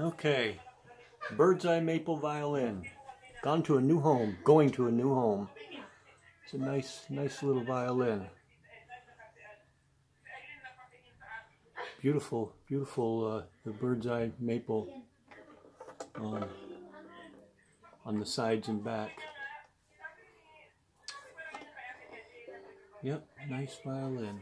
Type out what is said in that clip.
Okay, bird's eye maple violin. Gone to a new home, going to a new home. It's a nice, nice little violin. Beautiful, beautiful, uh, the bird's eye maple on on the sides and back. Yep, nice violin.